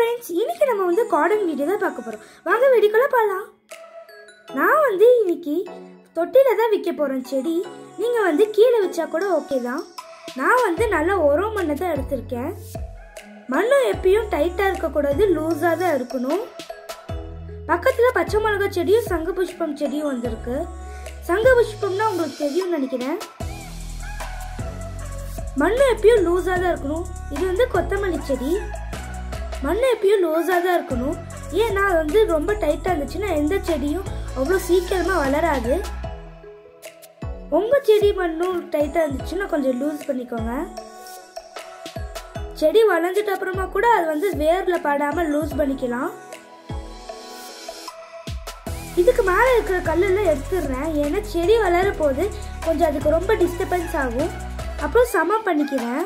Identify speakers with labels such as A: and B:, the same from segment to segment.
A: Friends இன்னைக்கு நம்ம வந்து கார்டன் வீடியோ தான் பார்க்க போகிறோம் வாங்க வீடியோக்குள்ள போகலாம் நான் வந்து இன்னைக்கு தொட்டியில் தான் விற்க போகிறேன் செடி. நீங்கள் வந்து கீழே வச்சா கூட ஓகே தான். நான் வந்து நல்லா உரம் மண்ணை தான் எடுத்திருக்கேன். மண்ணும் எப்பயும் டைட்டாக இருக்கக்கூடாது லூஸாக தான் இருக்கணும். பக்கத்தில் பச்சை மிளகா செடியும் சங்கு புஷ்பம் செடியும் வந்திருக்கு சங்கு புஷ்பம்னா உங்களுக்கு தெரியும்னு நினைக்கிறேன். மண்ணு எப்பயும் லூஸாக தான் இருக்கணும். இது வந்து கொத்தமல்லி செடி. மண் எப்பயும் லூஸாக தான் இருக்கணும். ஏன்னா அது வந்து ரொம்ப டைட்டாக இருந்துச்சுன்னா எந்த செடியும் அவ்வளோ சீக்கிரமாக வளராது. உங்கள் செடி மண்ணும் டைட்டாக இருந்துச்சுன்னா கொஞ்சம் லூஸ் பண்ணிக்கோங்க. செடி வளர்ந்துட்ட அப்புறமா கூட அது வந்து வேரில் படாமல் லூஸ் பண்ணிக்கலாம். இதுக்கு மேலே இருக்கிற கல்லெல்லாம் எடுத்துடுறேன். ஏன்னா செடி வளர போது கொஞ்சம் அதுக்கு ரொம்ப டிஸ்டர்பன்ஸ் ஆகும். அப்புறம் சமம் பண்ணிக்கிறேன்.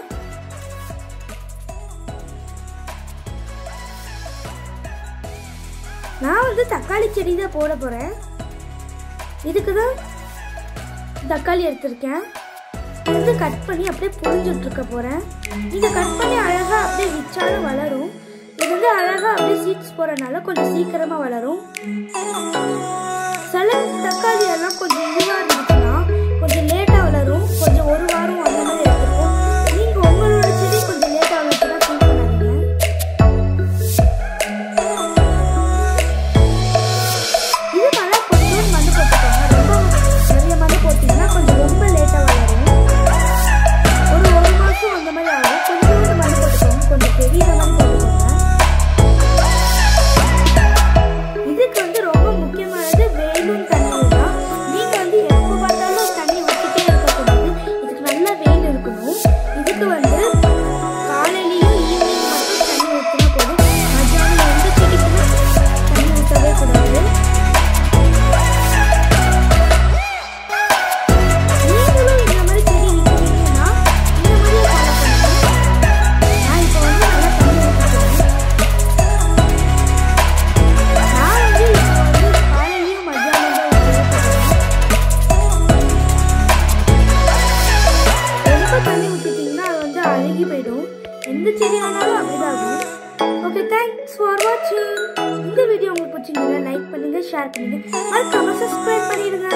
A: நான் வந்து தக்காளி செடி தான் போட போகிறேன் இதுக்கு தான் தக்காளி எடுத்திருக்கேன். இது வந்து கட் பண்ணி அப்படியே புரிஞ்சுட்ருக்க போகிறேன் இதை கட் பண்ணி அழகாக அப்படியே விச்சாலும் வளரும். இது வந்து அழகாக அப்படியே சீட்ஸ் போகிறனால கொஞ்சம் சீக்கிரமாக வளரும். சில தக்காளி எல்லாம் கொஞ்சம் அழுகி போயிடும் எந்த செடி ஆனாலும் அப்படிதான் ஆகும் ஓகே தேங்க்ஸ் ஃபார் வாட்சிங் இந்த வீடியோ உங்களுக்கு பிடிச்சிருந்தா லைக் பண்ணுங்க ஷேர் பண்ணுங்க. மறக்காம சப்ஸ்கிரைப் பண்ணிடுங்க.